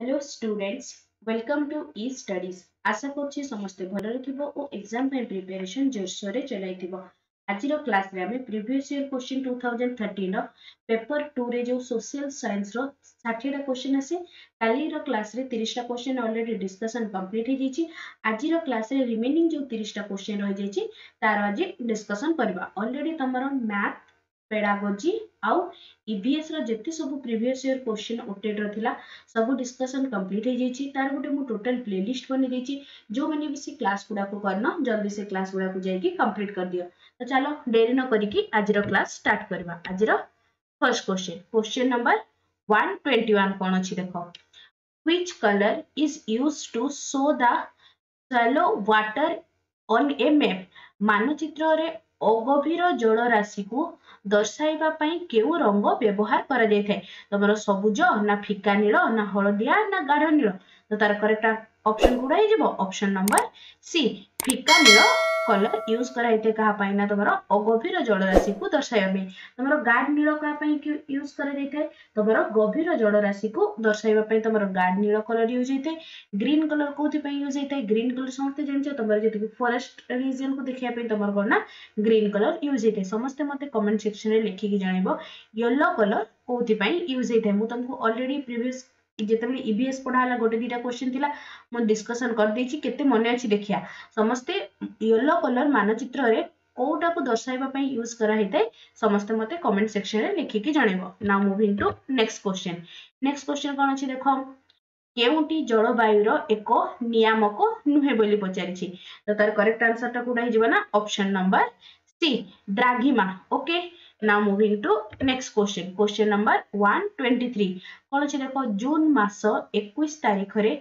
Hello students welcome to E studies ଆଶା କରୁଛି ସମସ୍ତେ ଭଲରେ ଥିବ ଓ ଏକ୍ଜାମ୍ ପାଇଁ ପ୍ରିପାରେସନ୍ ଜୋରସୋରରେ ଚଲାଇଥିବ ଆଜିର କ୍ଲାସ୍ରେ ଆମେ previous year question two thousand ଥର୍ଟିନ୍ର paper ଟୁରେ ଯେଉଁ ସୋସିଆଲ୍ ସାଇନ୍ସର ଷାଠିଏଟା କ୍ୱେଶ୍ଚିନ୍ ଆସେ କାଲିର କ୍ଲାସ୍ରେ ତିରିଶଟା କ୍ୱେଶ୍ଚିନ୍ ଅଲରେଡ଼ି ଡିସ୍କସନ୍ କମ୍ପ୍ଲିଟ୍ ହେଇଯାଇଛି। ଆଜିର କ୍ଲାସ୍ରେ ରିମେନିଂ ଯେଉଁ ତିରିଶଟା କ୍ୱେଶ୍ଚିନ୍ ରହିଯାଇଛି ତାର ଆଜି ଡିସ୍କସନ୍ କରିବା। ଅଲରେଡ଼ି ତମର ମ୍ୟାଥ୍ ପେଡାଗୋଜି ଆଉ ଇଭିଏସ୍ର ଯେତେ ସବୁ ପ୍ରିଭିୟସ୍ ଇୟର୍ କ୍ୱେଶ୍ଚିନ୍ ଓଟେଡ୍ର ଥିଲା ସବୁ ଡିସ୍କସନ୍ କମ୍ପ୍ଲିଟ୍ ହେଇଯାଇଛି। ତାର ଗୋଟେ ମୁଁ ଟୋଟାଲ୍ ପ୍ଲେଲିଷ୍ଟ ବନେଇ ଦେଇଛି। ଯେଉଁମାନେ ବି ସେ କ୍ଲାସ୍ ଗୁଡ଼ାକୁ କରିନ ଜଲ୍ଦି ସେ କ୍ଲାସ୍ ଗୁଡ଼ାକୁ ଯାଇକି କମ୍ପ୍ଲିଟ୍ କରିଦିଅ। ତ ଚାଲ ଡେରି ନ କରିକି ଆଜିର କ୍ଲାସ୍ ଷ୍ଟାର୍ଟ କରିବା। ଆଜିର first question question number one twenty one କ'ଣ ଅଛି ଦେଖ? Which color is used to show the shallow water on a map? ମାନଚିତ୍ରରେ ଅଗଭୀର ଜଳରାଶିକୁ ଦର୍ଶାଇବା ପାଇଁ କେଉଁ ରଙ୍ଗ ବ୍ୟବହାର କରାଯାଇଥାଏ? ତମର ସବୁଜ ନା ଫିକା ନୀଳ ନା ହଳଦିଆ ନା ଗାଢ ନୀଳ? ତ ତାର କରେକ୍ଟ ଅପସନ ଗୁଡା ହେଇଯିବ ଅପସନ ନମ୍ବର ସି ଫିକା ନୀଳ କଲର ୟୁଜ କରାଯାଇଥାଏ କାହା ପାଇଁ ନା ତମର ଅଗଭୀର ଜଳରାଶିକୁ ଦର୍ଶାଇବା ପାଇଁ ତମର ଗାଢ ନୀଳ କାହା ପାଇଁ ୟୁଜ କରାଯାଇଥାଏ ତମର ଗଭୀର ଜଳରାଶିକୁ ଦର୍ଶାଇବା ପାଇଁ ତମର ଗାଢ ନୀଳ କଲର ୟୁଜ ହେଇଥାଏ ଗ୍ରୀନ କଲର କୋଉଥିପାଇଁ ୟୁଜ ହେଇଥାଏ ଗ୍ରୀନ କଲର ସମସ୍ତେ ଜାଣିଛ ତମର ଯେତିକି ଫରେଷ୍ଟ ରିଜିୟନକୁ ଦେଖିବା ପାଇଁ ତମର କଣ ନା ଗ୍ରୀନ କଲର ୟୁଜ ହେଇଥାଏ ସମସ୍ତେ ମତେ କମେଣ୍ଟ ସେକ୍ସନରେ ଲେଖିକି ଜାଣିବ ୟେଲୋ କଲର କୋଉଥିପାଇଁ ୟୁଜ ହେଇଥାଏ ମୁଁ ତମକୁ যেতবে ইভিএস পড়া হল গোটে দুইটা কোশ্চিন লা মু ডিসকসন করেদি কেতে মনে অছি দেখিয়া সমস্তে ইয়েলো কলর মানচিত্রে কোটাকু দর্শাইবা পাই ইউজ করা হইতাই সমস্তে মতে কমেন্ট সেকশনে লিখিকি জনাইব now moving to next question next question কোন আছে দেখো কেউটি জলবায়ুর এক নিয়ামক নুহে বলি পচারিছি তো তার করেক্ট আনসারটা কোটা হয়ে যাব না option number C দ্রাঘিমা okay now moving to next question. Question number 123 କଣ ଅଛି ଦେଖ ଜୁନ ମାସ 21 ତାରିଖରେ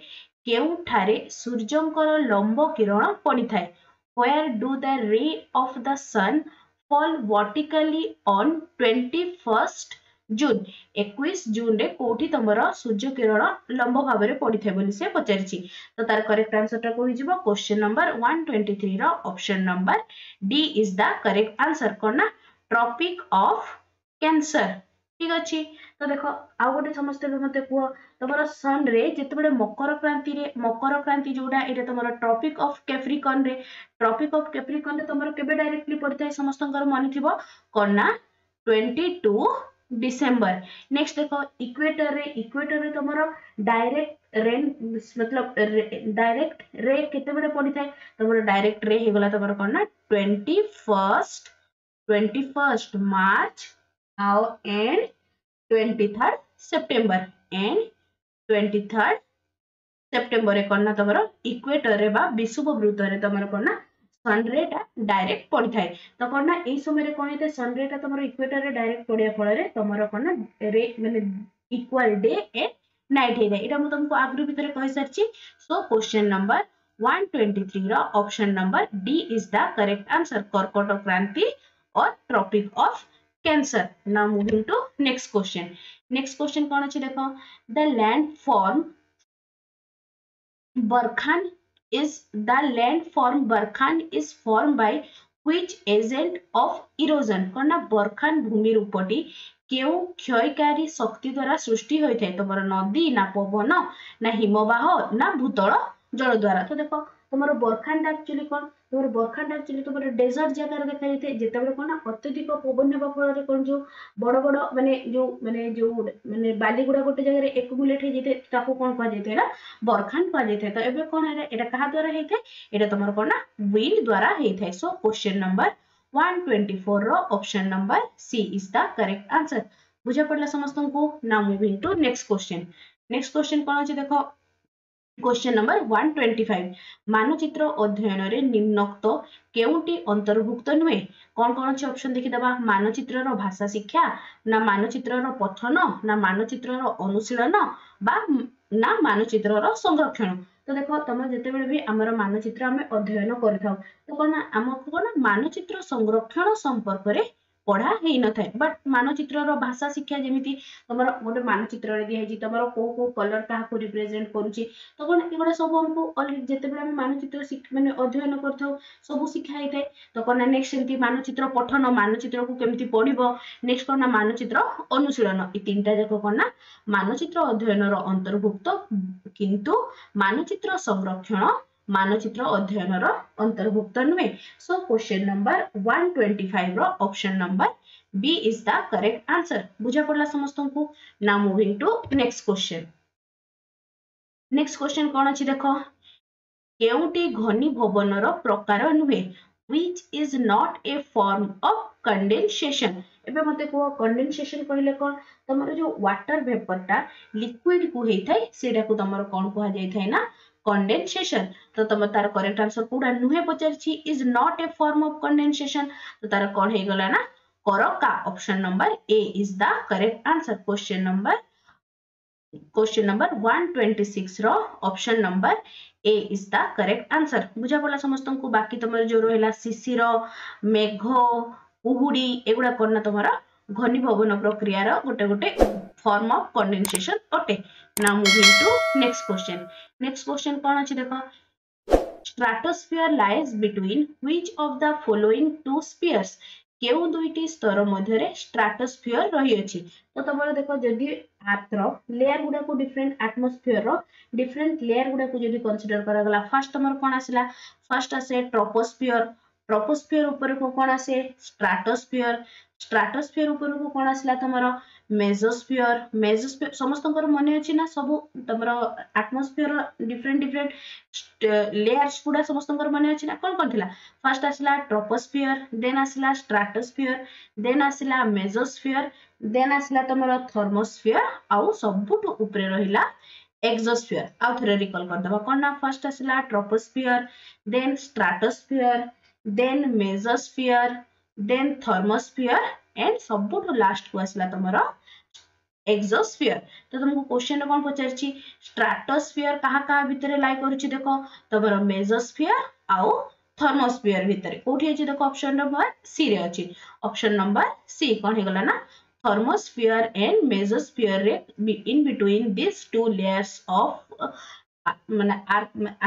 କେଉଁଠାରେ ସୂର୍ଯ୍ୟଙ୍କର ଲମ୍ବ କିରଣ ପଡିଥାଏ? Where do the ray of the sun fall vertically on 21st June ଏକୋଇଶ ଜୁନରେ କୋଉଠି ତମର ସୂର୍ଯ୍ୟ କିରଣ ଲମ୍ବ ଭାବରେ ପଡିଥାଏ ବୋଲି ସେ ପଚାରିଛି? ତ ତାର କରେକ୍ଟ ଆନ୍ସରଟା କହିଯିବ question number one twenty ଥ୍ରୀର option number D is the correct answer କଣ ନା টপিক ଅଫ୍ କ୍ୟାନ୍ସର ଠିକ ଅଛି ତ ଦେଖ ଆଉ ଗୋଟେ ସମସ୍ତେ ବି ମୋତେ କୁହ ତମର ସନ୍ରେ ଯେତେବେଳେ ମକର କ୍ରାନ୍ତିରେ ମକର କ୍ରାନ୍ତି ଯୋଉଟା ଏଇଟା ତମର ଟପିକ୍ ଅଫ୍ କ୍ୟାପ୍ରିକନ୍ରେ ଟପିକ୍ ଅଫ୍ କ୍ୟାପ୍ରିକନ୍ରେ ତମର କେବେ ଡାଇରେକ୍ଟଲି ପଡ଼ିଥାଏ ସମସ୍ତଙ୍କର ମନେଥିବ କନା ଟ୍ୱେଣ୍ଟି ଟୁ ডিসেম্বর নেক্সট দেখো ইকুয়েটরে ইকুয়েটরে তোমার ডাইরেক্ট রেন মতলব ডাইরেক্ট রে কেতবে পড়ি থাকে তোমার ডাইরেক্ট রে হয়ে গলা তোমার কোন না twenty first 21st March, now, and 23rd September, and 23rd সেপ্টেম্বরে কণ না তোমার ইকুয়েটরে বা বিশুভ বৃত্তরে তোমার কণ না সনরেটা ডাইরেক্ট পড়িথায় তো কণ না এই সময় কণ হয়ে সনরেটা তোমার ইকুয়েটরে ডাইরেক্ট পড়িয়া ফলরে তোমার কণ না মানে ইকুয়াল ডে এন্ড নাইট হয়ে যায় এটা মু তোমাকে আগ্রু ভিতরে কই সারছি সো কোশ্চেন নাম্বার 123 র option number D is the correct answer কর্কট ক্রান্তি or tropic of cancer. Now moving to next question. Next question कौन अच्छे देखो. The landform Burkhan is the landform Burkhan is formed by which agent of erosion? कौन ना Burkhan भूमि रूपटी কেউ ক্ষয়কারী শক্তি দ্বারা সৃষ্টি হয়ে তোমার নদী না পবন না হিমবাহ না ভূতল জল দ্বারা তো দেখো তোমার বরখানটা একচুয়ালি কোন ତମର ବର୍ଖାନଟା ଆକ୍ଚୁଆଲି ତମର ଡେଜର୍ଟ ଜାଗାରେ ଦେଖାଯାଇଥାଏ ଯେତେବେଳେ କଣ ନା ଅତ୍ୟଧିକ ପବନ ହେବା ଫଳରେ କଣ ଯୋଉ ବଡ ବଡ ମାନେ ଯୋଉ ମାନେ ଯୋଉ ମାନେ ବାଲି ଗୁଡା ଗୋଟେ ଜାଗାରେ ଏକୁମୁଲେଟ ହେଇଯାଇଥାଏ ତାକୁ କଣ କୁହାଯାଇଥାଏ ନା ବର୍ଖାନ କୁହାଯାଇଥାଏ। ତ ଏବେ କଣ ହେଲା ଏଇଟା କାହା ଦ୍ୱାରା ହେଇଥାଏ? ଏଇଟା ତମର କଣ ନା ୱିଣ୍ଡ ଦ୍ୱାରା ହେଇଥାଏ। ସୋ କ୍ୱେଶ୍ଚନ ନମ୍ବର 124 ର option number C is the correct answer ବୁଝା ପଡିଲା ସମସ୍ତଙ୍କୁ? Now moving to next question next question କଣ ଅଛି ଦେଖ? Question number one twenty five মানচিত্র অধ্যয়নরে নিম্নোক্ত কেউটি অন্তর্ভুক্ত নুহে? কম কম অছি অপশন দেখিদেবা? মানচিত্রর ভাষা শিক্ষা, না মানচিত্রর পঠন, না মানচিত্রর অনুশীলন, বা না মানচিত্রর সংরক্ষণ? তো দেখো তুমি যেতবে বি আমার মানচিত্র আমি অধ্যয়ন করে থাও তো কোণ আমি কোণ মানচিত্র সংরক্ষণ সম্পর্কের ପଢା ହେଇନଥାଏ। ବଟ୍ ମାନଚିତ୍ରର ଭାଷା ଶିକ୍ଷା ଯେମିତି ତମର ଗୋଟେ ମାନଚିତ୍ରରେ ଦିଆହେଇଛି ତମର କୋଉ କୋଉ କଲର କାହାକୁ ରିପ୍ରେଜେଣ୍ଟ କରୁଛି ତ କଣ ଏଗୁଡା ସବୁ ଆମକୁ ଯେତେବେଳେ ଆମେ ମାନଚିତ୍ର ମାନେ ଅଧ୍ୟୟନ କରିଥାଉ ସବୁ ଶିଖା ହେଇଥାଏ। ତ କଣ ନା ନେକ୍ସଟ ସେମିତି ମାନଚିତ୍ର ପଠନ ମାନଚିତ୍ରକୁ କେମିତି ପଢିବ ନେକ୍ସଟ କଣ ନା ମାନଚିତ୍ର ଅନୁଶୀଳନ। ଏ ତିନିଟା ଯାକ କଣ ନା ମାନଚିତ୍ର ଅଧ୍ୟୟନର ଅନ୍ତର୍ଭୁକ୍ତ। କିନ୍ତୁ ମାନଚିତ୍ର ସଂରକ୍ଷଣ ମାନଚିତ୍ର ଅଧ୍ୟୟନର ଅନ୍ତର୍ଭୁକ୍ତ ନୁହେଁ ସୋ କ୍ୱେଶ୍ଚନ ନମ୍ବର 125 ର option number B is the correct answer ବୁଝା ପଡିଲା ସମସ୍ତଙ୍କୁ now moving to next question next question କଣ ଅଛି ଦେଖ କେଉଁଟି ଘନୀ ଭବନର ପ୍ରକାର ନୁହେଁ which is not a form of condensation ଏବେ ମତେ କୁହ condensation କହିଲେ କଣ ତମର ଯୋଉ water vapor ଟା liquid କୁ ହେଇଥାଏ ସେଇଟାକୁ ତମର କଣ କୁହାଯାଇଥାଏ ନା condensation. तो तुम तार करेक्ट आंसर कोडा नुहे पचारछि is not a form of condensation तो तार कोन हे गला ना करका option number A is the correct answer question number question number 126 row option number A is the correct answer बुझा पला समस्त को बाकी तुम जो रहला शिशिर मेघ कुहुडी एगुडा करना तुम्हारा घनीभवन प्रक्रियार गोटे गोटे फॉर्म ऑफ़ कंडेंसेशन अटे now moving to next question. Next question kon ache dekho stratosphere lies between which of the following two spheres? কেউ দুইটি স্তর মধ্যে স্ট্রাটোস্ফিয়র রয়েছে তো তোমার দেখো যদি আর্থর লেয়ার গুড়া ডিফরেন্ট আটমোস্ফিয়র ডিফরেন্ট লেয়ার গুড়া যদি কনসিডর করা গলা ফার্স্ট তোমার কোণ আসলা ফার্স্ট আসে ট্রপোস্ফিয়র ট্রপোস্ফিয়র উপরে কোণ আসে স্ট্রাটোস্ফিয়র স্ট্রাটোস্ফিୟର ଉପରକୁ କ'ଣ ଆସିଲା ତମର ମେଜୋସ୍ଫିୟର ମେଜୋସ୍ଫିୟର ସମସ୍ତଙ୍କର ମନେ ଅଛି ନା ସବୁ ତମର ଆଟମସ୍ଫିୟର ଡିଫରେଣ୍ଟ ଡିଫରେଣ୍ଟ ଲେୟାର୍ସ ଗୁଡ଼ା ସମସ୍ତଙ୍କର ମନେ ଅଛି ନା କ'ଣ କ'ଣ ଥିଲା ଫାର୍ଷ୍ଟ ଆସିଲା ଟ୍ରପୋସ୍ଫିୟର ଦେନ୍ ଆସିଲା ସ୍ଟ୍ରାଟୋସ୍ଫିୟର ଦେନ୍ ଆସିଲା ମେଜୋସ୍ଫିୟର ଦେନ୍ ଆସିଲା ତମର ଥର୍ମୋସ୍ଫିୟର ଆଉ ସବୁଠୁ ଉପରେ ରହିଲା ଏକ୍ସୋସ୍ଫିୟର ଆଉ ଥରେ ରିକଲ୍ କରିଦେବା କ'ଣ ନା ଫାର୍ଷ୍ଟ ଆସିଲା troposphere then stratosphere then mesosphere then thermosphere and ସବୁଠୁ ଲାଷ୍ଟକୁ ଆସିଲା ତମର ଏକ୍ସୋସ୍ଫିୟର ତ ତୁମକୁ କୋଶ୍ଚିନ୍ରେ କ'ଣ ପଚାରିଛି ଷ୍ଟ୍ରାଟୋସ୍ଫିୟର କାହା କାହା ଭିତରେ ଲାଇ କରୁଛି ଦେଖ ତମର ମେଜୋସ୍ଫିୟର ଆଉ ଥର୍ମୋସ୍ଫିୟର ଭିତରେ କୋଉଠି ଅଛି ଦେଖ ଅପସନ ନମ୍ବର ସି ରେ ଅଛି ଅପସନ ନମ୍ବର ସି କ'ଣ ହେଇଗଲା ନା thermosphere and mesosphere in between these two layers of মানে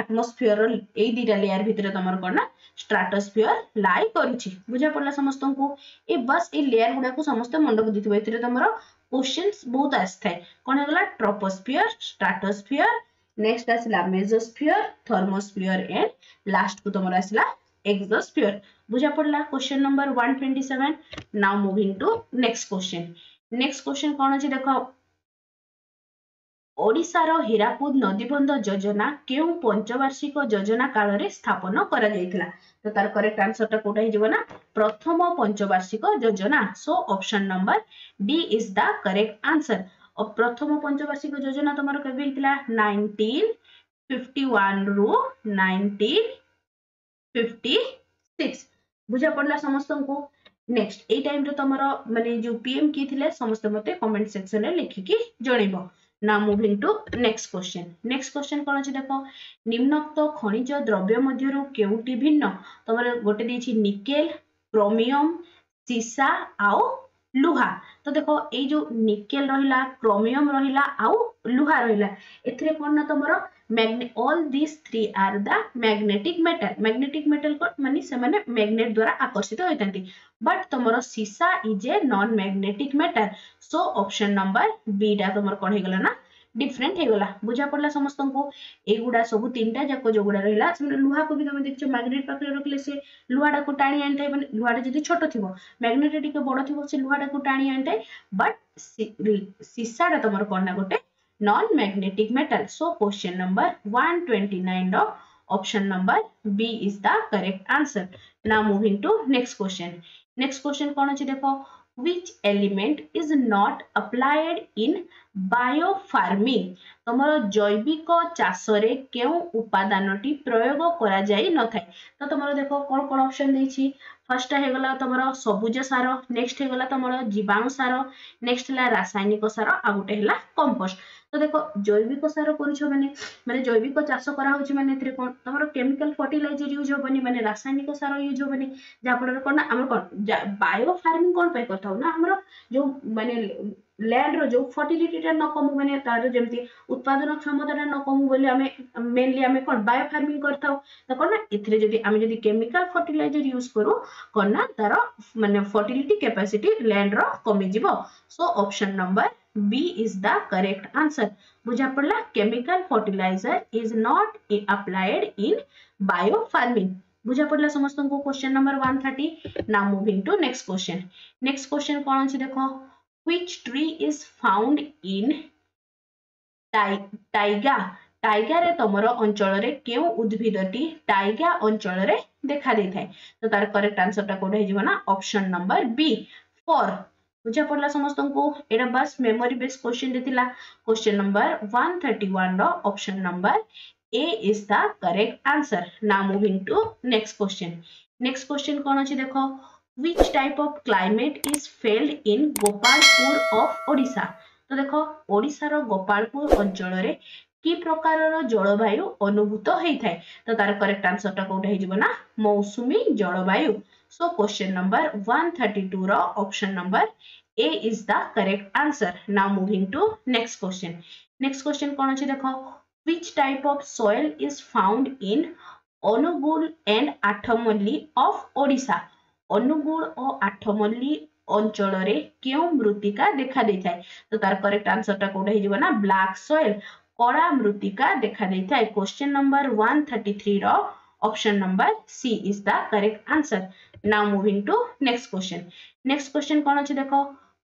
আটমোসফিয়র এই দুইটা লেয়ার ভিতরে তোমার কଣ না স্ট্রাটোস্ফিয়র লাই করছে বুঝা পড়লা সমস্ত এ বাস এই লেয়ার গুড়া সমস্ত মন্ডক দিথিব এতে তোমার কোশ্চেন্স বহুত আসিথায় কোণ হয়ে ট্রপোস্ফিয়র স্ট্রাটোস্ফিয়র নেক্সট আসলা মেজোস্ফিয়র থর্মোস্ফিয়র এন্ড লাস্ট কু তোমার আসলা exosphere बुझा पड़ला question number 127 now moving to next question next question कौन अच्छे देखो ଓଡ଼ିଶାର ହୀରାକୁଦ ନଦୀବନ୍ଧ ଯୋଜନା କେଉଁ ପଞ୍ଚବାର୍ଷିକ ଯୋଜନା କାଳରେ ସ୍ଥାପନ କରାଯାଇଥିଲା? ତ ତାର କରେକ୍ଟ ଆନ୍ସରଟା କୋଉଟା ହେଇଯିବ ନା? ପ୍ରଥମ ପଞ୍ଚବାର୍ଷିକ ଯୋଜନା। So option number D is the correct answer ପ୍ରଥମ ପଞ୍ଚବାର୍ଷିକ ଯୋଜନା ତମର କେବେ ହେଇଥିଲା? ନାଇନଟିନ ଫିଫ୍ଟି ୱାନ ରୁ ନାଇନଟିନ ଫିଫ୍ଟି ସିକ୍ସ ବୁଝା ପଡିଲା ସମସ୍ତଙ୍କୁ? ନେକ୍ସଟ ଏଇ ଟାଇମରେ ତମର ମାନେ ଯୋଉ ପିଏମ କିଏ ଥିଲେ ସମସ୍ତେ ମତେ କମେଣ୍ଟ ସେକ୍ସନରେ ଲେଖିକି ଜଣେଇବ। Now moving to next question. Next question কোন আছে দেখো নিম্নোক্ত খনিজ দ্রব্য মধ্যরু কেউটি ভিন্ন তোমার গোটে দিয়েছি নিকেল ক্রোমিয়াম সিসা আও ଲୁହା ତ ଦେଖ ଏଇ ଯୋଉ ନିକେଲ ରହିଲା କ୍ରୋମିୟମ ରହିଲା ଆଉ ଲୁହା ରହିଲା ଏଥିରେ କଣ ନା ତମର all these three are the magnetic metal magnetic metal ମାନେ ସେମାନେ magnet ଦ୍ୱାରା ଆକର୍ଷିତ ହୋଇଥାନ୍ତି but ତମର ସୀସା is a non magnetic metal so option number B ଟା ତମର କଣ ହେଇଗଲା ନା ডিফরেন্ট হয়েগলা বুঝা পড়া সমস্ত এইগুড়া সব তিনটা যাক যেগুড়া রহলা সে লুহাকে বি তুমি দেখছ ম্যাগনেট পাখে রাখলে সে লুহাটা টাণি আনিথায় মানে লুহাটা যদি ছোট থিব ম্যাগনেটটা টিকে বড় থিব সে লুহাটা টাণি আনিথায় বাট সিসাটা তোমার কোণ না গোটে non magnetic metal so question number one twenty nine option number b is the correct answer now, moving to next question next question कौन अच्छे देखो which element is not applied in biofarming? তোমার জৈবিক চাষরে কেউ উপাদানটি প্রয়োগ করা যাই নথায় তো তোমার দেখো কোন কোন অপশন দিয়েছি ফার্স্ট হয়েগলা তোমার সবুজ সার নেক্সট হয়েগলা তোমার জীবাণু সার নেক্সট হল রাসায়নিক সার আর গোটে হল কম্পোস্ট ଦେଖ ଜୈବିକ ସାର କରୁଛ ମାନେ ମାନେ ଜୈବିକ ଚାଷ କରାହଉଛି ମାନେ ଏଥିରେ କଣ? ତମର କେମିକାଲ ଫର୍ଟିଲାଇଜର ୟୁଜ ହବନି ମାନେ ରାସାୟନିକ ସାର ୟୁଜ ହବନି ଯାହାଫଳରେ କଣ ନା ଆମର କଣ ବାୟୋ ଫାର୍ମିଂ କଣ ପାଇଁ କରିଥାଉ ନା? ଆମର ଯୋଉ ମାନେ ଲ୍ୟାଣ୍ଡର ଯୋଉ ল্যান্ডর যে ফর্টিলিটিটা ন কমু মানে তার যেমতি উৎপাদন ক্ষমতাটা ন কমু বলে আমি মেইনলি আমি কোন বায়ো ফার্মিং করতাও তা কোন এথিরে যদি আমি যদি কেমিক্যাল ফার্টিলাইজার ইউজ করু কোন না তার মানে ফর্টিলিটি ক্যাপাসিটি ল্যান্ডর কমি যাব so option number B is the correct answer. বুঝা পড়লা chemical fertilizer is not applied in bio farming बुझा पड़ा समस्त क्वेश्चन नंबर वन थर्टी ना moving to next question next question कौन अच्छे देख which tree is found in taiga taiga रे तमर अंचल केउ उद्भिदटी टाइगा अंचल देखा देई थाए तो तार करेक्ट आंसर टा कोड हे ना ऑप्शन नंबर बी फोर बुझा पड़ला समस्त को एटा बस memory base question question number 131 row option number A is the correct answer now moving to next question next question कोन अछि देखो which type of climate is felt in gopalpur of odisha तो देखो ओडिशार गोपालपुर अंचल रे कि प्रकार जलवायु अनुभूत होता है तो तार करेक्ट आंसर टा कौट हो मौसुमी जलवायु सो question number 132 row option number A is the correct answer now moving to next question next question कौन अच्छे देखो which type of soil is found in Onugul and Athamali of Odisha Angul ଓ ଆଠମଲ୍ଲି ଅଞ୍ଚଳରେ କେଉଁ ମୃତ୍ତିକା ଦେଖା ଦେଇଥାଏ ତ ତାର କରେକ୍ଟ ଆନ୍ସରଟା କୋଉଟା ହେଇଯିବ ନା ବ୍ଲାକ୍ ସଏଲ କଳା ମୃତ୍ତିକା ଦେଖା ଦେଇଥାଏ question number one thirty ଥ୍ରୀର option number C is the correct answer. Now moving to next question. Next question कौन अच्छे देखो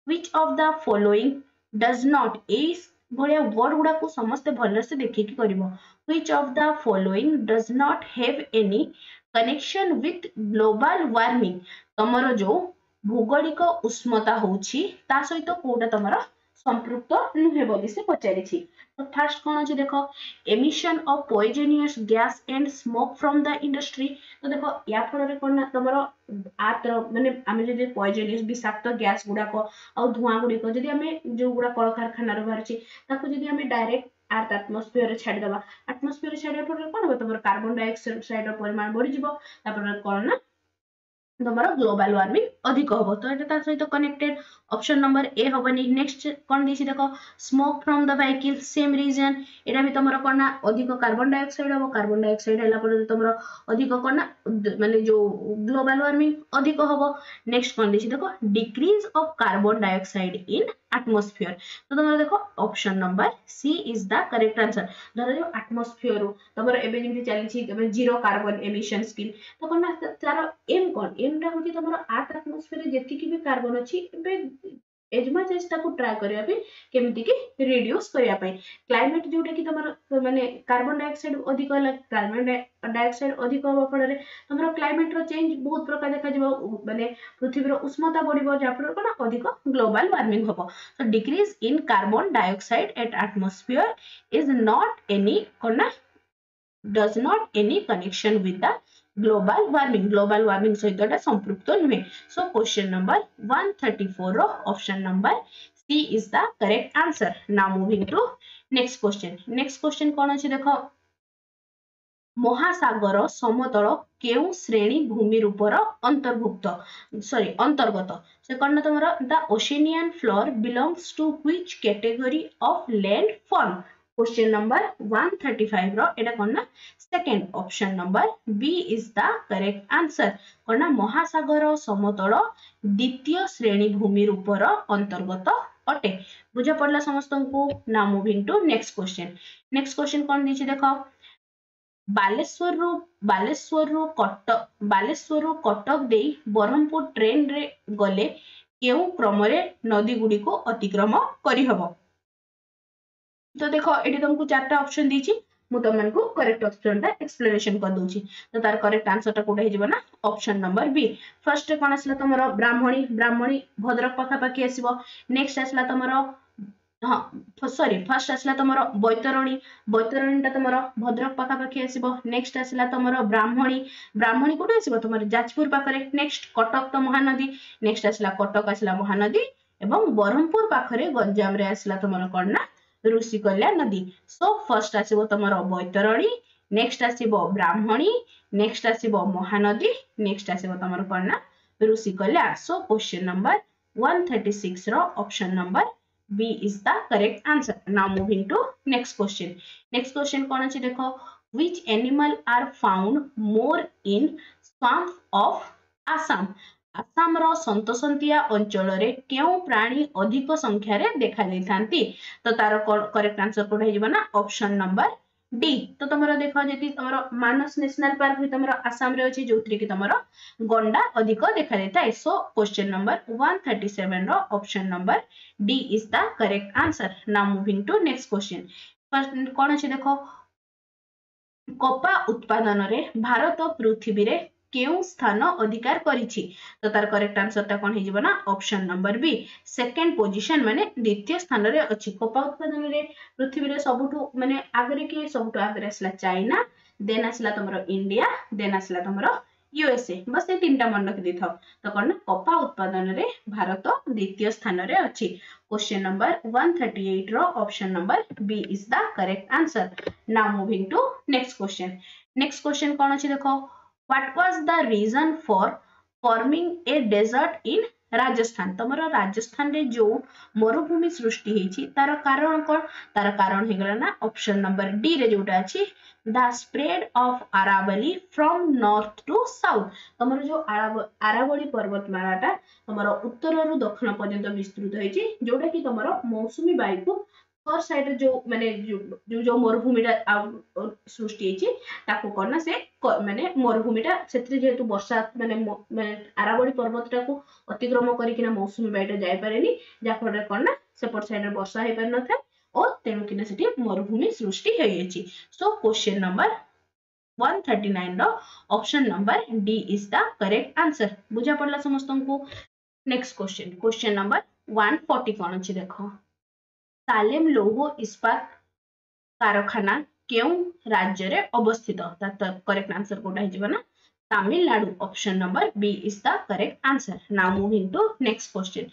which of the following does not ଏଇ ଭଳିଆ ୱାର୍ଡ ଗୁଡାକୁ ସମସ୍ତେ ଭଲସେ ଦେଖିକି କରିବ which of the following does not have any connection with global warming ତମର ଯୋଉ ଭୌଗୋଳିକ ଉଷ୍ମତା ହଉଛି ତା ସହିତ କୋଉଟା ତମର ସମ୍ପୃକ୍ତ ନୁହେଁ ବୋଲି ସେ ପଚାରିଛି। ତ ଫାର୍ଷ୍ଟ କ'ଣ ଅଛି ଦେଖ emission of poisonous gas and smoke from the industry ତ ଦେଖ ୟା ଫଳରେ କ'ଣ ନା ତମର ଆର୍ଥର ମାନେ ଆମେ ଯଦି ପଏଜେନିୟସ୍ ବିଷାକ୍ତ ଗ୍ୟାସ୍ ଗୁଡ଼ାକ ଆଉ ଧୂଆଁ ଗୁଡ଼ିକ ଯଦି ଆମେ ଯୋଉ ଗୁଡ଼ା କଳକାରଖାନାରୁ ବାହାରୁଛି ତାକୁ ଯଦି ଆମେ ଡାଇରେକ୍ଟ আর্থ আটমোসফিয়ারে ছাড়িদেবা আটমোসফিয়ারে ছাড়িবা ফলে কোণ হব তোমার কার্বন ডাইঅক্সাইডর পরিমাণ বড়িযিব তারপরে কোণ না তোমার গ্লোবাল ওয়ার্মিং অধিক হব তো এটা তার সহিত কনেক্টেড অপশন নম্বর এ হবনি নেক্সট কোন দিয়েছি দেখো smoke from the vehicle same reason এটা বি তোমার কোন না অধিক কার্বন ডাইঅক্সাইড হব কার্বন ডাইঅক্সাইড হেলা পরে তোমার অধিক কোন না মানে যে গ্লোবাল ওয়ার্মিং অধিক হব নেক্সট কোন দিয়েছি দেখো decrease of carbon dioxide in atmosphere. তো তোমার দেখো option number C is the correct answer ধরা যাও আটমোসফিয়ার তোমার এবে যেমনি চালিছি এবে জিরো কার্বন এমিশন স্কিম তখন না, তার এম কোন এমটা হচ্ছে তোমার আট আটমোসফিয়ারে যেতিকি বি কার্বন আছে এবে ଏଜମା ଚେଷ୍ଟାକୁ ଟ୍ରାଏ କରିବା ପାଇଁ କେମିତିକି ରିଡ୍ୟୁସ୍ କରିବା ପାଇଁ। କ୍ଲାଇମେଟ୍ ଯେଉଁଟାକି ତମର ମାନେ କାର୍ବନ ଡାଇଅକ୍ସାଇଡ୍ ଅଧିକ ହେଲା କାର୍ବନ ଡାଇଅକ୍ସାଇଡ୍ ଅଧିକ ହେବା ଫଳରେ ତମର କ୍ଲାଇମେଟ୍ର ଚେଞ୍ଜ ବହୁତ ପ୍ରକାର ଦେଖାଯିବ ମାନେ ପୃଥିବୀର ଉଷ୍ଣତା ବଢ଼ିବ ଯାହାଫଳରେ କ'ଣ? ଅଧିକ ଗ୍ଲୋବାଲ୍ ୱାର୍ମିଂ ହେବ। ତ decrease in carbon dioxide at atmosphere is not any କ'ଣ ନା? Does not any connection with the global warming global warming ಸಹಿತ ಸಂಪೃಕ್ತ ಇವೆ so question number one thirty four option number C is the correct answer now moving to next question next question कौन अच्छे देख মহাসাগর সমতল কেউ শ্রেণি ভূমির উপর অন্তর্ভুক্ত সরি অন্তর্গত সেকেন্ড তোমার the oceanian floor belongs to which category of land form question number 135 ರ ಇದಕ್ಕೊಂದು second option number B is the correct answer ಕಣ ಮಹಾಸಾಗರ ಸಮತଳ দ্বিতীয় শ্রেণি ना moving to next question next question कोन दिछि देखो बालेश्वर रो बालेश्वर रो কোন बालेश्वर रो ବାଲେଶ୍ୱରରୁ देई କଟକ ବାଲେଶ୍ୱରରୁ କଟକ ଦେଇ ବ୍ରହ୍ମପୁର ଟ୍ରେନରେ ଗଲେ କେଉଁ କ୍ରମରେ ନଦୀ ଗୁଡ଼ିକୁ ଅତିକ୍ରମ କରିହେବ ତ ଦେଖ ଏଠି ତମକୁ ଚାରିଟା ଅପସନ୍ ଦେଇଛି ମୁଁ ତମମାନଙ୍କୁ କରେକ୍ଟ ଅପସନଟା ଏକ୍ସପ୍ଲେନେସନ କରିଦେଉଛି। ତ ତାର କରେକ୍ଟ ଆନ୍ସରଟା କୋଉଟା ହେଇଯିବ ନା? ଅପସନ ନମ୍ବର ବି ଫାର୍ଷ୍ଟରେ କ'ଣ ଆସିଲା ତମର? ବ୍ରାହ୍ମଣୀ ବ୍ରାହ୍ମଣୀ ଭଦ୍ରକ ପାଖାପାଖି ଆସିବ। ନେକ୍ସଟ ଆସିଲା ତମର ହଁ ସରି ଫାର୍ଷ୍ଟ ଆସିଲା ତମର ବୈତରଣୀ। ବୈତରଣୀଟା ତମର ଭଦ୍ରକ ପାଖାପାଖି ଆସିବ। ନେକ୍ସଟ ଆସିଲା ତମର ବ୍ରାହ୍ମଣୀ। ବ୍ରାହ୍ମଣୀ କୋଉଠି ଆସିବ? ତମର ଯାଜପୁର ପାଖରେ। ନେକ୍ସଟ କଟକ ତ ମହାନଦୀ। ନେକ୍ସଟ ଆସିଲା କଟକ ଆସିଲା ମହାନଦୀ। ଏବଂ ବ୍ରହ୍ମପୁର ପାଖରେ ଗଞ୍ଜାମରେ ଆସିଲା ତମର କ'ଣ ନା? ଋଷିକଲ୍ୟା ନଦୀ ସୋ ଫର୍ଷ୍ଟ ଆସିବ ତମର ବୈତରଣୀ ନେକ୍ସଟ ଆସିବ ବ୍ରାହ୍ମଣୀ ନେକ୍ସଟ ଆସିବ ମହାନଦୀ ନେକ୍ସଟ ଆସିବ ତମର କଣ ନା ଋଷିକଲ୍ୟା ସୋ କ୍ୱେଶ୍ଚନ ନମ୍ବର 136 ର option number B is the correct answer. Now moving to next question. Next question कौन अच्छी देखो which animal are found more in swamp of Assam? ଆସାମର ସନ୍ତସନ୍ତିଆ ଅଞ୍ଚଳରେ କେଉଁ ପ୍ରାଣୀ ଅଧିକ ସଂଖ୍ୟାରେ ଦେଖାଯାଇଥାନ୍ତି? ତ ତାର କରେକ୍ଟ ଆନ୍ସର କୋଉଟା ହେଇଯିବ ନା? ଅପସନ ନମ୍ବର ଡି ତ ତମର ଦେଖ ଯଦି ତମର ମାନସ ନ୍ୟାସନାଲ ପାର୍କ ବି ତମର ଆସାମରେ ଅଛି ଯୋଉଥିରେ କି ତମର ଗଣ୍ଡା ଅଧିକ ଦେଖାଯାଇଥାଏ। So question number one thirty seven ର option number D is the correct answer now moving to next question କଣ ଅଛି ଦେଖ? କପା ଉତ୍ପାଦନରେ ଭାରତ ପୃଥିବୀରେ কেউ স্থান অধিকার করেছি তো তার করেক্ট আনসরটা কোণ হয়ে না option number B second position মানে দ্বিতীয় স্থানরে অছি কোপা উৎপাদনরে পৃথিবীরে সবুঠু মানে আগরে কি সবুঠু আগরে আসলা চাইনা দেন আসলা তোমার ইন্ডিয়া দেন আসলা তোমার ୟୁଏସ୍ଏ ବସ୍ ଏଇ ତିନିଟା ମନେ ରଖିଦେଇଥାଉ ତ କ'ଣ ନା କପା ଉତ୍ପାଦନରେ ଭାରତ ଦ୍ୱିତୀୟ ସ୍ଥାନରେ ଅଛି question number one thirty ଏଇଟ୍ର option number B is the correct answer now moving to next question next question କ'ଣ ଅଛି ଦେଖ what was the reason for forming a desert in Rajasthan ତମର ରାଜସ୍ଥାନରେ ଯୋଉ ମରୁଭୂମି ସୃଷ୍ଟି ହେଇଛି ତାର କାରଣ କଣ? ତାର କାରଣ ହେଇଗଲା ନା ଅପସନ ନମ୍ବର ଡି ରେ ଯୋଉଟା ଅଛି ଦ ସ୍ପ୍ରେଡ ଅଫ ଆରାବଲି ଫ୍ରମ ନର୍ଥ ଟୁ ସାଉଥ ତମର ଯୋଉ ଆରାବଳି ପର୍ବତମାଳାଟା ତମର ଉତ୍ତରରୁ ଦକ୍ଷିଣ ପର୍ଯ୍ୟନ୍ତ ବିସ୍ତୃତ ହେଇଛି ଯୋଉଟା କି ତମର ମୌସୁମୀ ବାୟୁକୁ ଫର୍ ସାଇଡରେ ଯୋଉ ମାନେ ଯୋଉ ଯୋଉ ମରୁଭୂମିଟା ସୃଷ୍ଟି ହେଇଛି ତାକୁ କଣ ନା ସେ ମାନେ ମରୁଭୂମିଟା ସେଥିରେ ଯେହେତୁ ବର୍ଷା ମାନେ ମାନେ ଆରାବଳି ପର୍ବତଟାକୁ ଅତିକ୍ରମ କରିକିନା ମୌସୁମୀ ବାୟୁଟା ଯାଇପାରେନି ଯାହାଫଳରେ କଣ ନା ସେପଟ ସାଇଡରେ ବର୍ଷା ହେଇପାରିନଥାଏ ଓ ତେଣୁକିନା ସେଠି ମରୁଭୂମି ସୃଷ୍ଟି ହେଇଯାଇଛି ସୋ କ୍ୱେଶ୍ଚନ ନମ୍ବର 139 ର option number D is the correct answer ବୁଝା ପଡିଲା ସମସ୍ତଙ୍କୁ ନେକ୍ସଟ କ୍ୱେଶ୍ଚନ କ୍ୱେଶ୍ଚନ ନମ୍ବର 140 କଣ ଅଛି ଦେଖ। ତାଲେମ ଲୌହ ଇସ୍ପାତ କାରଖାନା କେଉଁ ରାଜ୍ୟରେ ଅବସ୍ଥିତ? ତା କରେକ୍ଟ ଆନ୍ସର କୋଉଟା ହେଇଯିବ ନା? Tamil Nadu option number B is the correct answer now moving to next question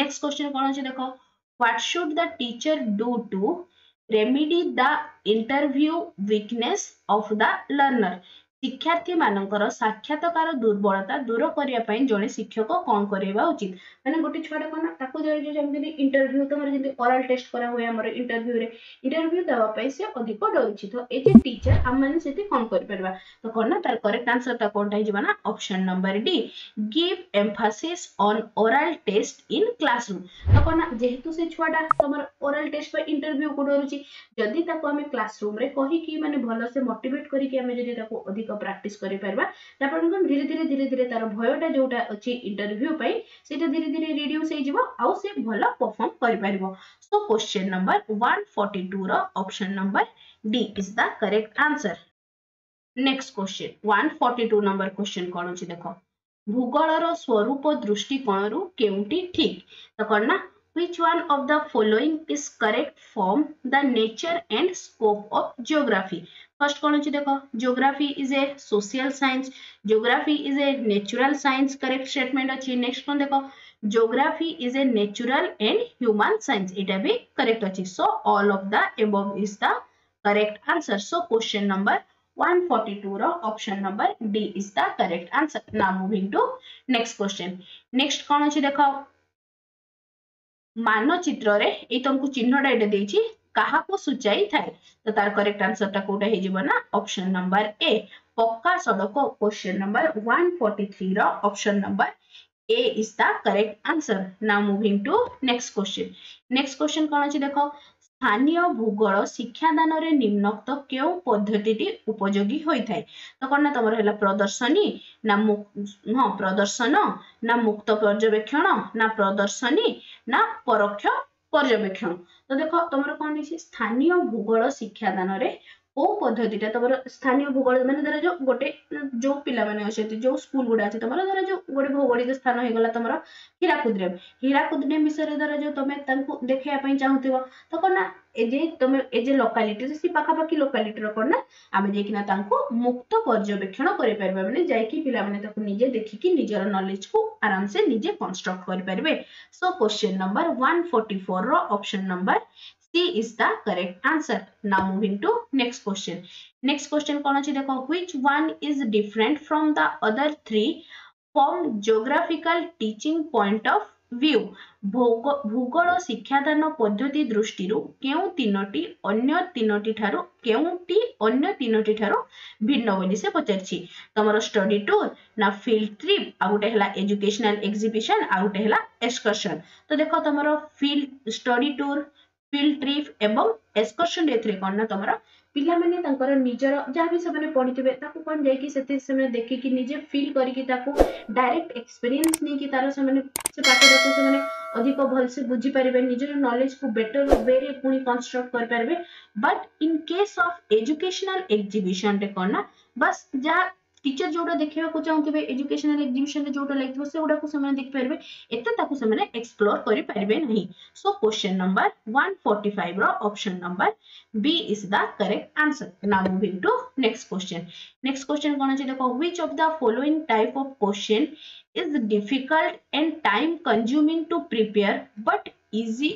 next question କଣ ଅଛି ଦେଖ? What should the teacher do to remedy the interview weakness of the learner? ଶିକ୍ଷାର୍ଥୀମାନଙ୍କର ସାକ୍ଷାତକାର ଦୁର୍ବଳତା ଦୂର କରିବା ପାଇଁ ଜଣେ ଶିକ୍ଷକ କଣ କରିବା ଉଚିତ? ମାନେ ଗୋଟେ ଛୁଆଟା କଣ ତାକୁ ଯେମିତି ଇଣ୍ଟରଭ୍ୟୁ ତମର ଯେମିତି ଅରାଲ ଟେଷ୍ଟ କରା ହୁଏ ଆମର ଇଣ୍ଟରଭ୍ୟୁରେ ଇଣ୍ଟରଭ୍ୟୁ ଦେବା ପାଇଁ ସେ ଅଧିକ ଡରୁଛି। ତ ଏ ଯେ ଟିଚର ଆମମାନେ ସେଠି କଣ କରିପାରିବା? ତ କଣ ନା ତାର କରେକ୍ଟ ଆନ୍ସରଟା କୋଉଟା ହେଇଯିବ ନା option number D give emphasis on oral test in classroom ତ କଣ ନା ଯେହେତୁ ସେ ଛୁଆଟା ତମର ଓରାଲ ଟେଷ୍ଟ ପାଇଁ ଇଣ୍ଟରଭ୍ୟୁକୁ ଡରୁଛି ଯଦି ତାକୁ ଆମେ କ୍ଲାସରୁମରେ କହିକି ମାନେ ଭଲସେ ମୋଟିଭେଟ କରିକି ଆମେ ଯଦି ତାକୁ ଅଧିକ ଅଧିକ ପ୍ରାକ୍ଟିସ କରିପାରିବା। ଯାହାଫଳରେ କଣ ଧୀରେ ଧୀରେ ଧୀରେ ଧୀରେ ତାର ଭୟଟା ଯୋଉଟା ଅଛି ଇଣ୍ଟରଭ୍ୟୁ ପାଇଁ ସେଇଟା ଧୀରେ ଧୀରେ ରିଡ୍ୟୁସ ହେଇଯିବ ଆଉ ସେ ଭଲ ପରଫର୍ମ କରିପାରିବ। ସୋ କ୍ୱେଶ୍ଚନ ନମ୍ବର 142 ର option number D is the correct answer next question 142 number question କଣ ଅଛି ଦେଖ। ଭୂଗୋଳର ସ୍ୱରୂପ ଦୃଷ୍ଟିକୋଣରୁ କେଉଁଟି ଠିକ? ତ କଣ ନା which one of the following is correct from the nature and scope of geography? First कौन अच्छी देखो? Geography is a social science geography is a natural science correct statement अच्छी। नेक्स्ट कौन देखो? Geography is a natural and human science एटा भी correct अच्छी। So all of the above is the correct answer so question number 142 row. Option number D is the correct answer now moving to next question next कौन अच्छी देखो? मानचित्र रे। ये तुमको चिन्हटा ये କାହାକୁ ସୂଚାଇଥାଏ ତ ତାର କରେକ୍ଟ ଆନ୍ସରଟା କୋଉଟା ହେଇଯିବ ନା ଅପସନ ନମ୍ବର ଏ ପକ୍କା ସଡ଼କ କ୍ୱେଶ୍ଚନ ନମ୍ବର 143 ର option number A is the correct answer. Now moving to next question. Next question କଣ ଅଛି ଦେଖ ସ୍ଥାନୀୟ ଭୂଗୋଳ ଶିକ୍ଷାଦାନରେ ନିମ୍ନୋକ୍ତ କେଉଁ ପଦ୍ଧତିଟି ଉପଯୋଗୀ ହୋଇଥାଏ ତ କଣ ନା ତମର ହେଲା ପ୍ରଦର୍ଶନୀ ନା ହଁ ପ୍ରଦର୍ଶନ ନା ମୁକ୍ତ ପର୍ଯ୍ୟବେକ୍ଷଣ ନା ପ୍ରଦର୍ଶନୀ ନା ପରୋକ୍ଷ ପର୍ଯ୍ୟବେକ୍ଷଣ ତ ଦେଖ ତମର କଣ ହେଇଛି? ସ୍ଥାନୀୟ ଭୂଗୋଳ ଶିକ୍ଷାଦାନରେ କୋଉ ପଦ୍ଧତିଟା ତମର ସ୍ଥାନୀୟ ଭୂଗୋଳ ମାନେ ଧର ଯୋଉ ଗୋଟେ ଯୋଉ ପିଲାମାନେ ଅଛନ୍ତି ଯୋଉ ସ୍କୁଲ ଗୁଡା ଅଛି ତମର ଧର ଯୋଉ ଗୋଟେ ଭୌଗୋଳିକ ସ୍ଥାନ ହେଇଗଲା ତମର ହୀରାକୁଦ ଡ୍ୟାମ ହୀରାକୁଦ ଡ୍ୟାମ ବିଷୟରେ ଧର ଯୋଉ ତମେ ତାଙ୍କୁ ଦେଖେଇବା ପାଇଁ ଚାହୁଁଥିବ ତ କଣ ନା ଏ ଯେ ତମେ ଏ ଯେ ଲୋକାଲିଟି ସେ ପାଖାପାଖି ଲୋକାଲିଟିର କଣ ନା ଆମେ ଯାଇକିନା ତାଙ୍କୁ ମୁକ୍ତ ପର୍ଯ୍ୟବେକ୍ଷଣ କରିପାରିବା। ମାନେ ଯାଇକି ପିଲାମାନେ ତାକୁ ନିଜେ ଦେଖିକି ନିଜର ନଲେଜକୁ ଆରାମସେ ନିଜେ କନଷ୍ଟ୍ରକ୍ଟ କରିପାରିବେ। ସୋ କ୍ୱେଶ୍ଚନ ନମ୍ବର 144 ର option number C is the correct answer. Now moving to next question. Next question कौन अच्छी देखो which one is different from the other three from geographical teaching point of view ଭୂଗୋଳ ଶିକ୍ଷାଦାନ ପଦ୍ଧତି ଦୃଷ୍ଟିରୁ କେଉଁ ତିନୋଟି ଅନ୍ୟ ତିନୋଟି ଠାରୁ କେଉଁଟି ଅନ୍ୟ ତିନୋଟି ଠାରୁ ଭିନ୍ନ ବୋଲି ସେ ପଚାରିଛି ତମର ଷ୍ଟଡି ଟୁର ନା ଫିଲ୍ଡ ଟ୍ରିପ୍ ଆଉ ଗୋଟେ ହେଲା ଏଜୁକେସନାଲ ଏକ୍ସିବିସନ ଆଉ ଗୋଟେ ହେଲା ଏକ୍ସକର୍ସନ ତ ଦେଖ ତମର field study tour field trip ଏବଂ ଏକ୍ସକର୍ସନ ଏଥିରେ କଣ ନା ତମର? ପିଲାମାନେ ତାଙ୍କର ନିଜର ଯାହା ବି ସେମାନେ ପଢିଥିବେ ତାକୁ କଣ ଯାଇକି ସେଥିରେ ସେମାନେ ଦେଖିକି ନିଜେ ଫିଲ୍ କରିକି ତାକୁ ଡାଇରେକ୍ଟ ଏକ୍ସପିରିଏନ୍ସ ନେଇକି ତାର ସେମାନେ ସେ ପାଠଟାକୁ ସେମାନେ ଅଧିକ ଭଲସେ ବୁଝିପାରିବେ ନିଜର ନଲେଜକୁ ବେଟର ୱେରେ ପୁଣି କନଷ୍ଟ୍ରକ୍ଟ କରିପାରିବେ। But in case of educational ଏକ୍ଜିବିସନରେ କଣ ନା ବାସ୍ ଯାହା टीचर जोटा देखा चाहूे एजुकेशनल एक्जिबिशन जोटा लगे से गुड़ा से देखिपारे एत से एक्सप्लोर नहीं so question number 145 row option number B is the correct answer now moving to next question next question कौन अच्छे देखो which of the following type of question is difficult and time consuming to prepare but easy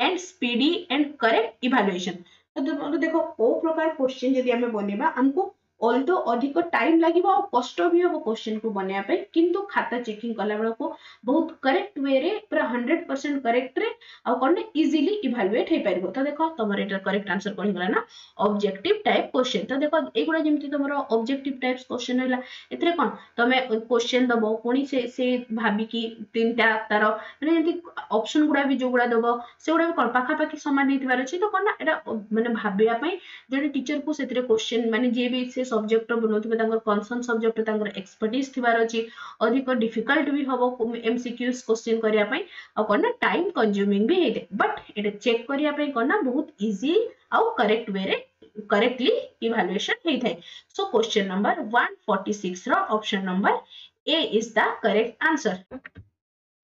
and speedy and correct evaluation तो देखो को प्रकार question आम बनवा हमको ଅଲଦୋ ଅଧିକ ଟାଇମ୍ ଲାଗିବ ଆଉ କଷ୍ଟ ବି ହବ କ୍ୱେଶ୍ଚିନ୍କୁ ବନେଇବା ପାଇଁ। କିନ୍ତୁ ଖାତା ଚେକିଂ କଲା ବେଳକୁ ବହୁତ କରେକ୍ଟ ୱେରେ ପୁରା ହଣ୍ଡ୍ରେଡ ପରସେଣ୍ଟ କରେକ୍ଟରେ ଆଉ କ'ଣ ନା ଇଜିଲି ଇଭାଲୁଏଟ୍ ହେଇପାରିବ। ତ ଦେଖ ତମର ଏଇଟା କରେକ୍ଟ ଆନ୍ସର କ'ଣ ହେଇଗଲା ନା ଅବଜେକ୍ଟିଭ ଟାଇପ୍ କ୍ୱେଶ୍ଚିନ୍ ତ ଦେଖ ଏଇଗୁଡ଼ା ଯେମିତି ତମର ଅବଜେକ୍ଟିଭ ଟାଇପ୍ କ୍ୱେଶ୍ଚିନ୍ ହେଲା ଏଥିରେ କ'ଣ? ତମେ କ୍ୱେଶ୍ଚିନ୍ ଦବ ପୁଣି ସେ ସେ ଭାବିକି ତିନିଟା ତାର ମାନେ ଯେମିତି ଅପସନ୍ ଗୁଡ଼ା ବି ଯୋଉଗୁଡ଼ା ଦବ ସେଗୁଡ଼ା ବି କ'ଣ? ପାଖାପାଖି ସମାନ ହେଇଥିବାର ଅଛି। ତ କ'ଣ ନା ଏଇଟା ମାନେ ଭାବିବା ପାଇଁ ଜଣେ ଟିଚରକୁ ସେଥିରେ କ୍ୱେଶ୍ଚିନ୍ ମାନେ ଯିଏ ବି ସେ सब्जेक्ट बनाऊे कनसर्न सब्जेक्ट एक्सपर्टिज थीबार अच्छी अधिक डिफ़िकल्ट भी हम एमसीक्यूज क्वेश्चन करने टाइम कंज्यूमिंग भी होते बट ये चेक करने कौन ना बहुत इजी आउ करेक्ट वे करेक्टली इभालुएसन होता है so question number 146 row option number A is the correct answer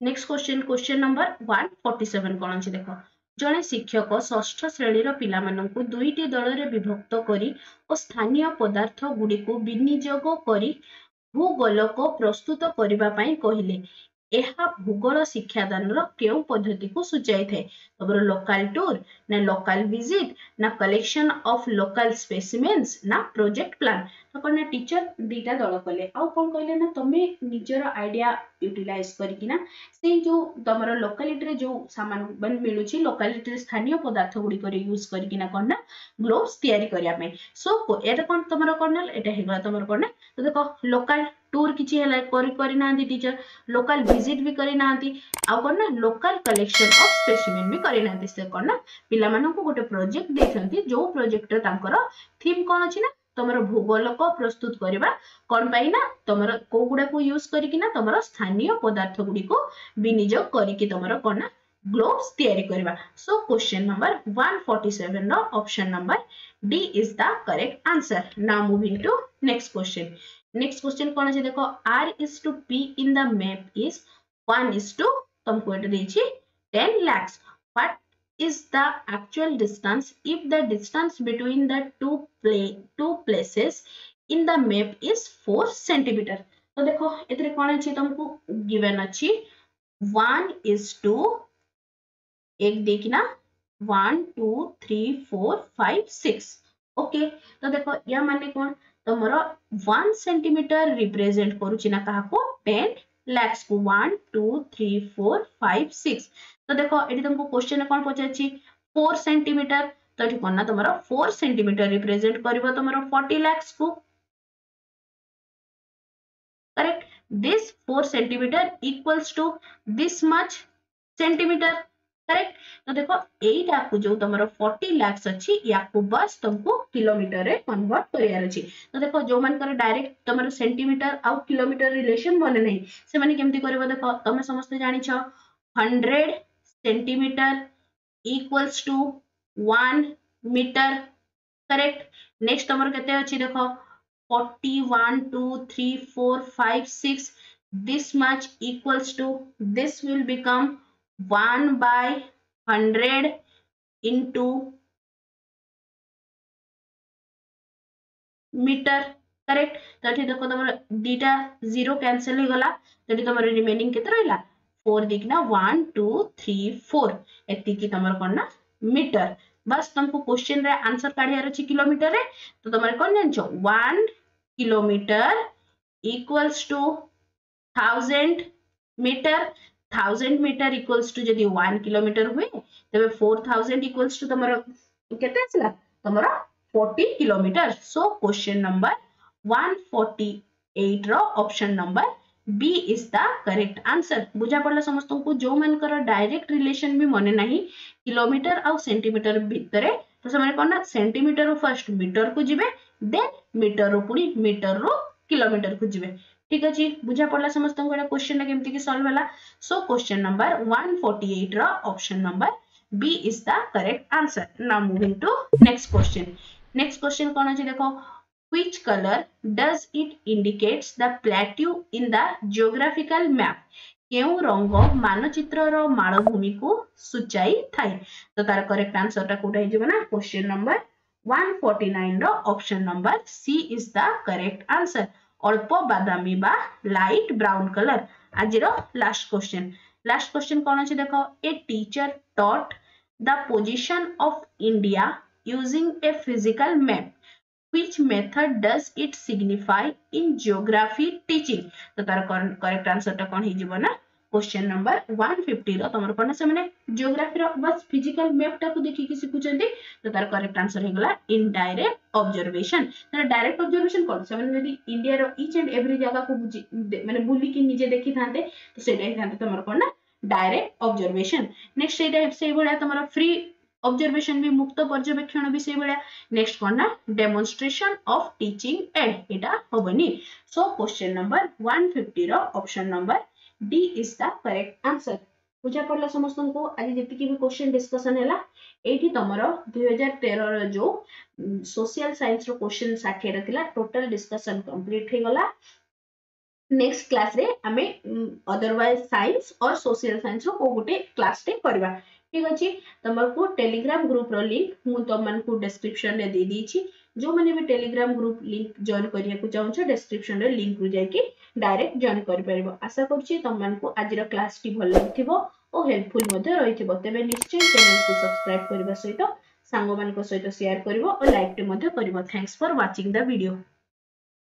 next question question number 147 कौन अच्छे देखो ଜଣେ ଶିକ୍ଷକ ଷଷ୍ଠ ଶ୍ରେଣୀର ପିଲାମାନଙ୍କୁ ଦୁଇଟି ଦଳରେ ବିଭକ୍ତ କରି ଓ ସ୍ଥାନୀୟ ପଦାର୍ଥ ଗୁଡ଼ିକୁ ବିନିଯୋଗ କରି ଭୂଗୋଳକ ପ୍ରସ୍ତୁତ କରିବା ପାଇଁ କହିଲେ ଏହା ଭୂଗୋଳ ଶିକ୍ଷାଦାନର କେଉଁ ପଦ୍ଧତିକୁ ସୂଚାଇଥାଏ? ତମର ଲୋକାଲ ଟୁର ନା ଲୋକାଲ ଭିଜିଟ୍ ନା କଲେକ୍ସନ ଅଫ ଲୋକାଲ ସ୍ପେସିମେନ୍ସ ନା ପ୍ରୋଜେକ୍ଟ ପ୍ଲାନ୍ ତ କ'ଣ ନା ଟିଚର ଦିଟା ଦଳ କଲେ। ଆଉ କ'ଣ କହିଲେ ନା ତମେ ନିଜର ଆଇଡିଆ ୟୁଟିଲାଇଜ କରିକିନା ସେଇ ଯୋଉ ତମର ଲୋକାଲିଟିରେ ଯୋଉ ସାମାନ ମାନେ ମିଳୁଛି ଲୋକାଲିଟିରେ ସ୍ଥାନୀୟ ପଦାର୍ଥ ଗୁଡ଼ିକରେ ୟୁଜ କରିକିନା କ'ଣ ନା ଗ୍ଲୋଭ୍ସ ତିଆରି କରିବା ପାଇଁ। ସୋ ଏଇଟା କ'ଣ ତମର କ'ଣ ନା ଏଇଟା ହେଇଗଲା ତମର କ'ଣ ନା ତ ଦେଖ ଲୋକାଲ ଟୁର କିଛି ହେଲା କରିନାହାନ୍ତି ଟିଚର ଲୋକାଲ ଭିଜିଟ୍ ବି କରିନାହାନ୍ତି ଆଉ କ'ଣ ନା ଲୋକାଲ କଲେକ୍ସନ ଅଫ ସ୍ପେସିମେନ୍ ବି କରିନାହାନ୍ତି ସେ କ'ଣ ନା ପିଲାମାନଙ୍କୁ ଗୋଟେ ପ୍ରୋଜେକ୍ଟ ଦେଇଛନ୍ତି ଯୋଉ ପ୍ରୋଜେକ୍ଟର ତାଙ୍କର ଥିମ୍ କ'ଣ ଅଛି ନା ତମର ଭୂଗୋଳକ ପ୍ରସ୍ତୁତ କରିବା କ'ଣ ପାଇଁ ନା ତମର କୋଉ ଗୁଡାକୁ ୟୁଜ କରିକି ନା ତମର ସ୍ଥାନୀୟ ପଦାର୍ଥ ଗୁଡ଼ିକୁ ବିନିଯୋଗ କରିକି ତମର କ'ଣ ନା ଗ୍ଲୋଭ୍ସ ତିଆରି କରିବା। ସୋ କ୍ୱେଶ୍ଚନ ନମ୍ବର 147 ର option number D is the correct answer now moving to next question next question कौन अच्छे देखो r is to p in the map is 1 is to तुमको 10 lakhs what is the actual distance if the distance between the two play two places in the map is 4 centimeter तो देखो एतरे कौन अच्छी तुमको given अच्छी 1 is to एक देखना 1 2 3 4 5 6 okay तो देखो या माने कौन ତମର ୱାନ୍ ସେଣ୍ଟିମିଟର ରିପ୍ରେଜେଣ୍ଟ କରୁଛି ନା କାହାକୁ ଟେନ୍ lakhs को one two three four five six तो देखो ये तुमको क्वेश्चन कौन पचार फोर सेंटीमीटर तो ये कौन ना तुम फोर सेंटीमीटर रिप्रेजेंट कर तुम फोर्टी लैक्स को correct this four centimetre equals to this much centimetre correct तो देखो एटा को जो तुमरो 40 लाख अछि याकू बस तुमको किलोमीटर रे कन्वर्ट करियार अछि तो देखो, जो मान कर डायरेक्ट तुमरो सेंटीमीटर आ किलोमीटर रिलेशन बने नै से माने केमति करबो, देखो तमे समस्त जानि 100 centimetre equals to 1 metre correct next केते अछि देखो 40 1 2 3 4 5 6 this much equals to, this will become 1 by 100 into metre, correct? तो देखो तुम दीटा ज़ीरो कैनसल हो गला तो तुम रिमेनिंग केते रहिला? 4 देखना 1 2 3 4 एति तुम कोन ना? मीटर। बस तुमको क्वेश्चन रे आंसर अछि किलोमीटर रे? तो तमरे कोन जानछो 1 kilometre equals to 1000 metre 1000 metre equals to जदी 1 किलोमीटर हुए, तबे 4000 इक्वल्स टू केते आसला तमरो 40 kilometre so question number 148 row option number B is the correct answer बुझा पड़ला समस्त को? जो मानकर डायरेक्ट रिलेशन भी मने नहीं किलोमीटर आउ सेंटीमीटर भितर तो से कौन ना? सेंटीमीटर रो फ़र्स्ट मीटर को जिबे देन मीटर रो पुणी मीटर रो किलोमीटर को जिबे ठीक अछि बुझा पड़ला समस्त को एटा क्वेश्चन केमति की सॉल्व होला सो question number 148 row option number B is the correct answer now moving to next question next question कौन अछि देखो which color does it indicates the plateau in the geographical map କେଉଁ ରଙ୍ଗ ମାନଚିତ୍ରର ମାଳଭୂମିକୁ ସୂଚାଇ ଥାଏ ତ ତାର କରେକ୍ଟ ଆନ୍ସରଟା କୋଉଟା ହେଇଯିବ ନା କ୍ୱେଶ୍ଚନ ନମ୍ବର 149 ର option number C is the correct answer অল্প বাদামি বা লাইট ব্রাউন কালার আজির লাস্ট কোশ্চেন লাস্ট কোশ্চেন কোণ আছে দেখ এ টিচর টট the position of India using a physical map. Which method does it signify in geography teaching? तो तार करेक्ट आंसर टा कौन ही जीवन ना क्वेश्चन नंबर 150 रो तमर कोन से माने जियोग्राफी रो बस फ़िज़िकल मैप टा को देखि कि सिखुचंती तो तार करेक्ट आंसर हेगला इनडायरेक्ट ऑब्जर्वेशन तार डायरेक्ट ऑब्जर्वेशन कोन से माने यदि इंडिया रो ईच एंड एवरी जगह को माने बुली कि निजे देखि थांते तो सेटा ही थांते तमर कोन डायरेक्ट ऑब्जर्वेशन नेक्स्ट सेटा से बडा तमर फ्री ऑब्जर्वेशन भी मुक्त पर्यवेक्षण भी से भाया नेक्स्ट कौन ना डेमोन्स्ट्रेशन ऑफ़ टीचिंग एड एटा होबनी so question number 150 row option number D is the correct answer बुझा पड़ला समस्त को आज जति भी क्वेश्चन डिस्कशन हैला एठी तमरो 2013 रो जो सोशल साइंस रो क्वेश्चन 60 रथिला टोटल डिस्कशन कंप्लीट हे गला नेक्स्ट क्लास हमें अदरवाइज़ साइंस और सोशल साइंस रो गोटे क्लास टे ठीक अच्छे तुमको टेलीग्राम ग्रुप ଯେଉଁମାନେ ବି ଟେଲିଗ୍ରାମ ଗ୍ରୁପ ଲିଙ୍କ ଜଏନ୍ କରିବାକୁ ଚାହୁଁଛ ଡେସ୍କ୍ରିପସନରେ ଲିଙ୍କରୁ ଯାଇକି ଡାଇରେକ୍ଟ ଜଏନ୍ କରିପାରିବ। ଆଶା କରୁଛି ତମମାନଙ୍କୁ ଆଜିର କ୍ଲାସଟି ଭଲ ଲାଗିଥିବ ଓ ହେଲ୍ପଫୁଲ୍ ମଧ୍ୟ ରହିଥିବ। ତେବେ ନିଶ୍ଚୟ ଚ୍ୟାନେଲକୁ ସବସ୍କ୍ରାଇବ୍ କରିବା ସହିତ ସାଙ୍ଗମାନଙ୍କ ସହିତ ସେୟାର କରିବ ଓ ଲାଇକ୍ଟେ ମଧ୍ୟ କରିବ। Thanks for watching the video